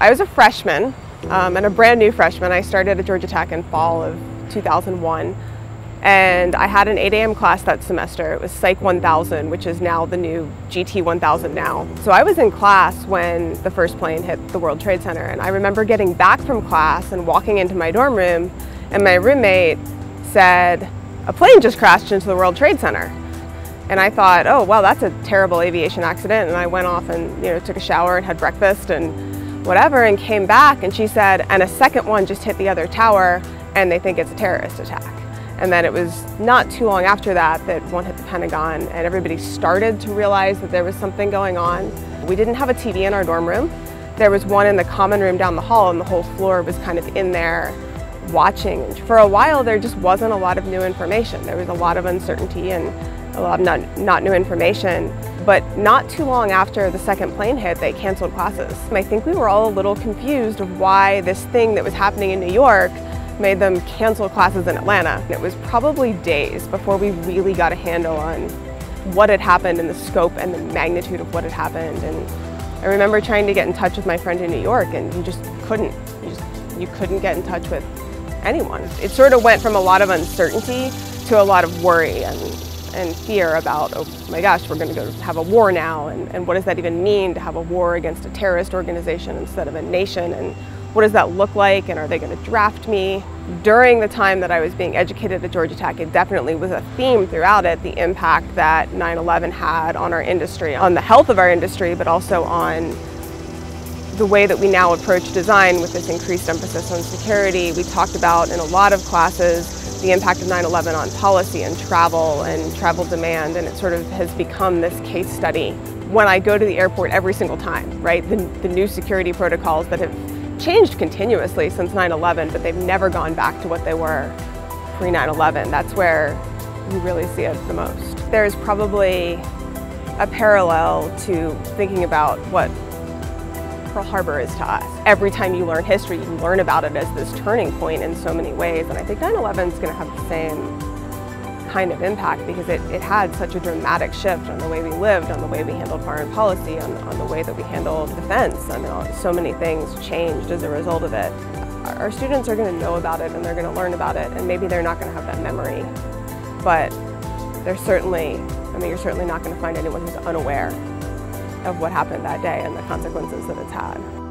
I was a freshman um, and a brand new freshman. I started at Georgia Tech in fall of 2001 and I had an 8 a.m. class that semester. It was Psych 1000, which is now the new GT 1000 now. So I was in class when the first plane hit the World Trade Center and I remember getting back from class and walking into my dorm room and my roommate said, a plane just crashed into the World Trade Center. And I thought, oh, well, that's a terrible aviation accident. And I went off and you know took a shower and had breakfast and whatever and came back and she said, and a second one just hit the other tower and they think it's a terrorist attack. And then it was not too long after that that one hit the Pentagon and everybody started to realize that there was something going on. We didn't have a TV in our dorm room. There was one in the common room down the hall and the whole floor was kind of in there watching. For a while there just wasn't a lot of new information. There was a lot of uncertainty and a lot of not, not new information. But not too long after the second plane hit, they canceled classes. I think we were all a little confused of why this thing that was happening in New York made them cancel classes in Atlanta. It was probably days before we really got a handle on what had happened and the scope and the magnitude of what had happened. And I remember trying to get in touch with my friend in New York and you just couldn't. You, just, you couldn't get in touch with anyone. It sort of went from a lot of uncertainty to a lot of worry and, and fear about, oh my gosh, we're going to go have a war now, and, and what does that even mean to have a war against a terrorist organization instead of a nation, and what does that look like, and are they going to draft me? During the time that I was being educated at Georgia Tech, it definitely was a theme throughout it, the impact that 9-11 had on our industry, on the health of our industry, but also on the way that we now approach design with this increased emphasis on security. We talked about in a lot of classes the impact of 9-11 on policy and travel and travel demand and it sort of has become this case study. When I go to the airport every single time, right, the, the new security protocols that have changed continuously since 9-11 but they've never gone back to what they were pre 9-11. That's where you really see it the most. There's probably a parallel to thinking about what Pearl Harbor is to us. Every time you learn history, you learn about it as this turning point in so many ways. And I think 9-11 is going to have the same kind of impact because it, it had such a dramatic shift on the way we lived, on the way we handled foreign policy, on, on the way that we handled defense. I mean, so many things changed as a result of it. Our students are going to know about it and they're going to learn about it and maybe they're not going to have that memory. But they're certainly, I mean, you're certainly not going to find anyone who's unaware of what happened that day and the consequences that it's had.